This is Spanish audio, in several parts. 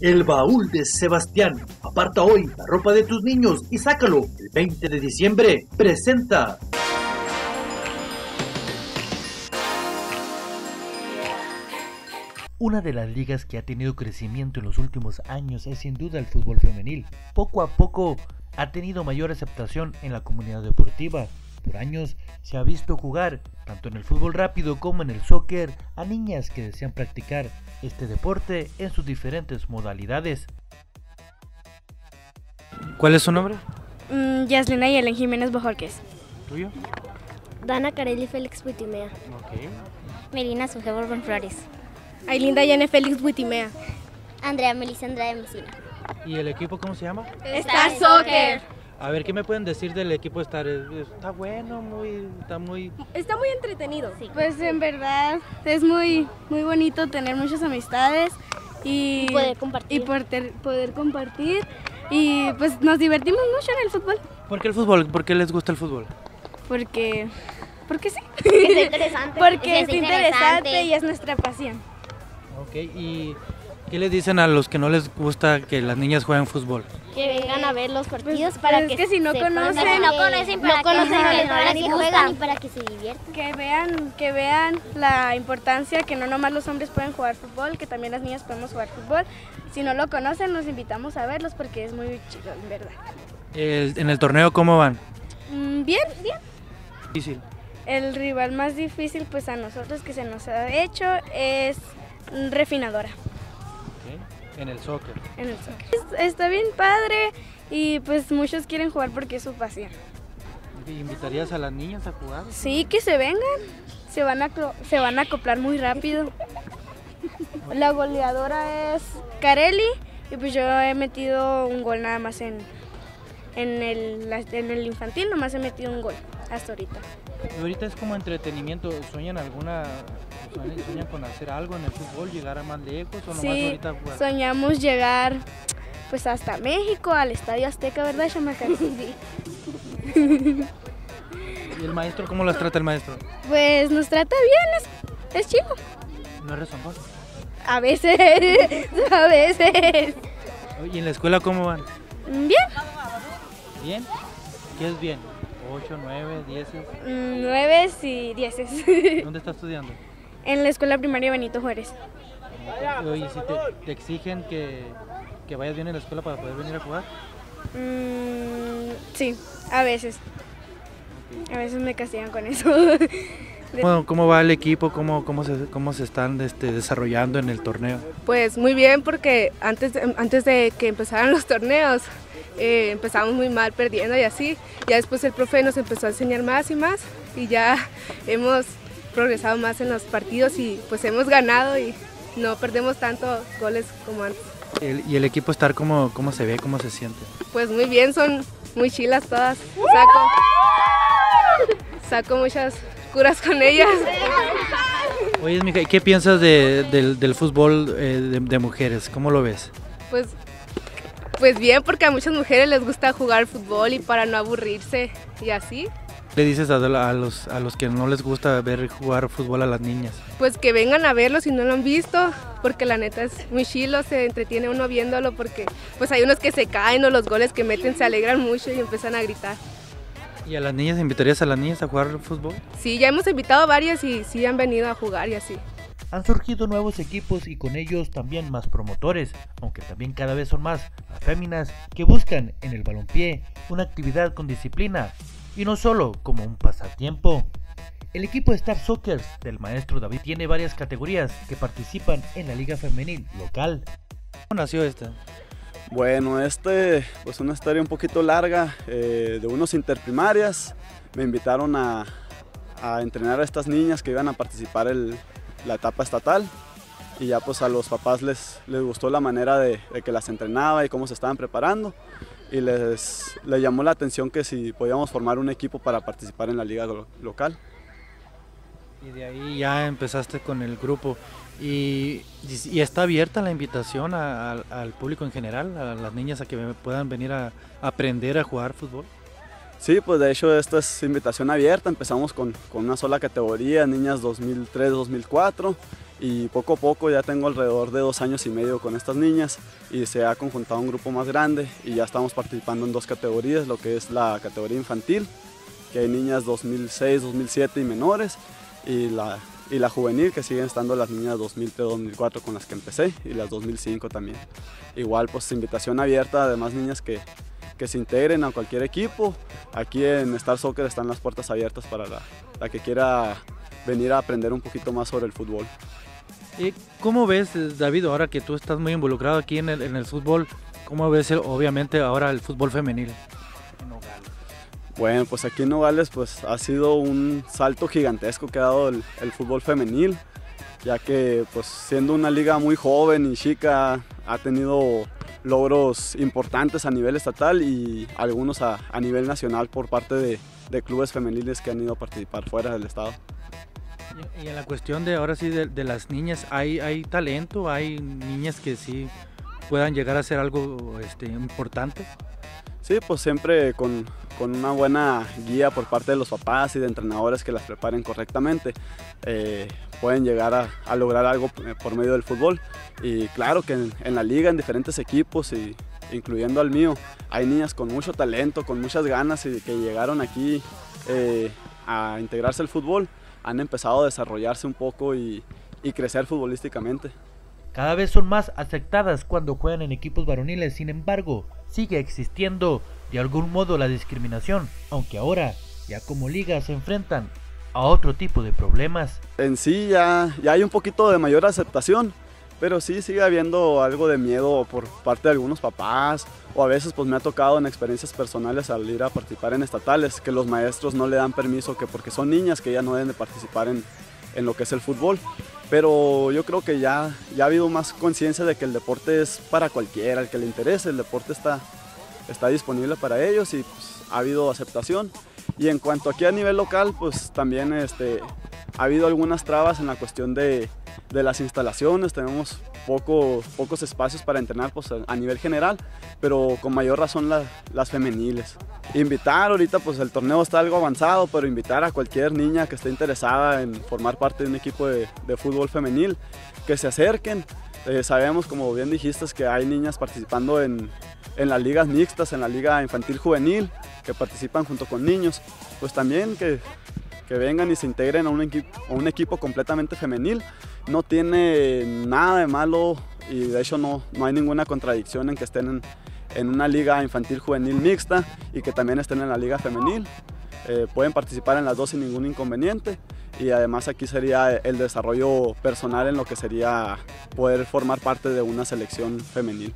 El baúl de Sebastián. Aparta hoy la ropa de tus niños y sácalo el 20 de diciembre. Presenta. Una de las ligas que ha tenido crecimiento en los últimos años es sin duda el fútbol femenil. Poco a poco ha tenido mayor aceptación en la comunidad deportiva. Por años se ha visto jugar, tanto en el fútbol rápido como en el soccer, a niñas que desean practicar este deporte en sus diferentes modalidades. ¿Cuál es su nombre? Mm, Yaslina Yelen Jiménez Bojorques. ¿Tuyo? Dana Carelli Félix Buitimea. Ok. Melina Sujebor Flores. Ailinda Yane Félix Buitimea. Andrea Melissa Andrade Mesina. ¿Y el equipo cómo se llama? Star Soccer. A ver, ¿qué me pueden decir del equipo Star? Está bueno, muy, está muy... Está muy entretenido. Sí. Pues en verdad es muy, muy bonito tener muchas amistades y Y poder compartir. y poder, poder compartir. Y pues nos divertimos mucho en el fútbol. ¿Por qué el fútbol? ¿Por qué les gusta el fútbol? Porque, porque sí. Está interesante. Porque Es es interesante y es nuestra pasión. Ok, ¿y qué les dicen a los que no les gusta que las niñas jueguen fútbol? Que vengan a ver los partidos Pues, para pues, que es que si no conocen- que- no conocen para no conocen que- que para no que juegan y para que se diviertan. Que vean, que vean la importancia que no nomás los hombres pueden jugar fútbol, que también las niñas podemos jugar fútbol. Si no lo conocen, los invitamos a verlos porque es muy chido, en verdad. El- en el torneo, ¿cómo van? Mm, Bien, bien. Difícil. El rival más difícil pues a nosotros que se nos ha hecho es Refinadora En el soccer. en el soccer. Es- Está bien padre y pues muchos quieren jugar porque es su pasión. ¿Invitarías a las niñas a jugar? Sí, que se vengan. Se van a, se van a acoplar muy rápido. La goleadora es Carelli y pues yo he metido un gol nada más en, en, el, en el infantil, nomás he metido un gol hasta ahorita. Y ahorita es como entretenimiento. ¿Sueñan alguna... sueñan- ¿Sueñan con hacer algo en el fútbol? ¿Llegar a más lejos o nomás Sí, ahorita jugar? soñamos llegar pues hasta México, al Estadio Azteca, ¿verdad, Chamacal? ¿Y el maestro cómo las trata el maestro? Pues nos trata bien, es, es chido. ¿No es rezongón? A veces, a veces. ¿Y en la escuela cómo van? Bien, ¿Bien? ¿Qué es bien? ¿8, 9, 10? mm, nueves y dieces. ¿Dónde está estudiando? En la escuela primaria Benito Juárez. Oye, si te, te exigen que, que vayas bien en la escuela para poder venir a jugar. Mm, sí, a veces. A veces me castigan con eso. ¿Cómo, cómo va el equipo? ¿Cómo, cómo, se, cómo se están este, desarrollando en el torneo? Pues muy bien, porque antes, de- antes de que empezaran los torneos eh, empezamos muy mal perdiendo y así. Ya después el profe nos empezó a enseñar más y más y ya hemos progresado más en los partidos y pues hemos ganado y no perdemos tantos goles como antes. El- ¿Y el equipo estar cómo, cómo se ve, cómo se siente? Pues muy bien, son muy chilas todas. Saco, saco muchas curas con ellas. Oye, mija, ¿y ¿qué piensas de- del, del fútbol eh, de, de mujeres? ¿Cómo lo ves? Pues, pues bien, porque a muchas mujeres les gusta jugar fútbol y para no aburrirse y así. ¿Le dices a, a los, a los que no les gusta ver jugar fútbol a las niñas? Pues que vengan a verlo si no lo han visto, porque la neta es muy chilo, se entretiene uno viéndolo porque pues hay unos que se caen o los goles que meten se alegran mucho y empiezan a gritar. ¿Y a las niñas invitarías a las niñas a jugar fútbol? Sí, ya hemos invitado a varias y sí han venido a jugar y así. Han surgido nuevos equipos y con ellos también más promotores, aunque también cada vez son más las féminas que buscan en el balompié una actividad con disciplina y no solo como un pasatiempo. El equipo Star Soccer del maestro David tiene varias categorías que participan en la liga femenil local. ¿Cómo nació esta? Bueno, este, pues una historia un poquito larga, eh, de unos interprimarias. Me invitaron a, a entrenar a estas niñas que iban a participar en la etapa estatal. Y ya pues a los papás les, les gustó la manera de, que las entrenaba y cómo se estaban preparando. Y les, les llamó la atención que si podíamos formar un equipo para participar en la liga lo- local. Y de ahí ya empezaste con el grupo. Y, está abierta la invitación al público en general, a las niñas a que puedan venir a aprender a jugar fútbol. Sí, pues de hecho esta es invitación abierta. Empezamos con, con una sola categoría, niñas 2003-2004. y poco a poco ya tengo alrededor de dos años y medio con estas niñas y se ha conjuntado un grupo más grande y ya estamos participando en dos categorías, lo que es la categoría infantil, que hay niñas 2006, 2007 y menores, y la, y la juvenil, que siguen estando las niñas 2003, 2004 con las que empecé, y las 2005 también. Igual pues invitación abierta, además niñas que, que se integren a cualquier equipo. Aquí en Star Soccer están las puertas abiertas para la, la que quiera venir a aprender un poquito más sobre el fútbol. ¿Y ¿Cómo ves, David, ahora que tú estás muy involucrado aquí en el, en el fútbol, cómo ves el- obviamente ahora el fútbol femenil? Bueno, pues aquí en Nogales pues ha sido un salto gigantesco que ha dado el, el fútbol femenil, ya que pues siendo una liga muy joven y chica ha tenido logros importantes a nivel estatal y algunos a, a nivel nacional por parte de, de clubes femeniles que han ido a participar fuera del estado. Y, en la cuestión de ahora sí de, de las niñas, ¿hay, ¿hay talento? ¿Hay niñas que sí puedan llegar a ser algo este, importante? Sí, pues siempre con, con una buena guía por parte de los papás y de entrenadores que las preparen correctamente, eh, pueden llegar a, a lograr algo eh, por medio del fútbol. Y claro que en, la liga, en diferentes equipos, y, incluyendo al mío, hay niñas con mucho talento, con muchas ganas y que llegaron aquí eh, a integrarse al fútbol, han empezado a desarrollarse un poco y, y crecer futbolísticamente. Cada vez son más aceptadas cuando juegan en equipos varoniles, sin embargo, sigue existiendo de algún modo la discriminación, aunque ahora, ya como liga, se enfrentan a otro tipo de problemas. en sí ya, ya hay un poquito de mayor aceptación, pero sí sigue habiendo algo de miedo por parte de algunos papás o a veces pues me ha tocado en experiencias personales al ir a participar en estatales que los maestros no le dan permiso que porque son niñas que ya no deben de participar en, en lo que es el fútbol. Pero yo creo que ya, ya ha habido más conciencia de que el deporte es para cualquiera, el que le interese, el deporte está, está disponible para ellos y pues, ha habido aceptación. Y en cuanto aquí a nivel local, pues también este, ha habido algunas trabas en la cuestión de, de las instalaciones, tenemos poco, pocos espacios para entrenar pues, a nivel general, pero con mayor razón la- las femeniles. Invitar, ahorita pues el torneo está algo avanzado, pero invitar a cualquier niña que esté interesada en formar parte de un equipo de, de fútbol femenil, que se acerquen. Eh, sabemos, como bien dijiste, que hay niñas participando en, en las ligas mixtas, en la liga infantil juvenil, que participan junto con niños. Pues también que, que vengan y se integren a un, equipo, a un equipo completamente femenil. No tiene nada de malo y de hecho no, no hay ninguna contradicción en que estén en, una liga infantil juvenil mixta y que también estén en la liga femenil. Eh, pueden participar en las dos sin ningún inconveniente y además aquí sería el desarrollo personal en lo que sería poder formar parte de una selección femenil.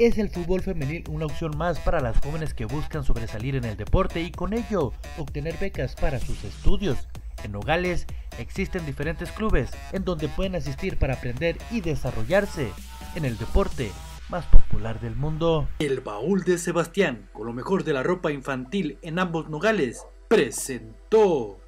Es el fútbol femenil una opción más para las jóvenes que buscan sobresalir en el deporte y con ello obtener becas para sus estudios. En Nogales existen diferentes clubes en donde pueden asistir para aprender y desarrollarse en el deporte más popular del mundo. El baúl de Sebastián, con lo mejor de la ropa infantil en ambos nogales, presentó.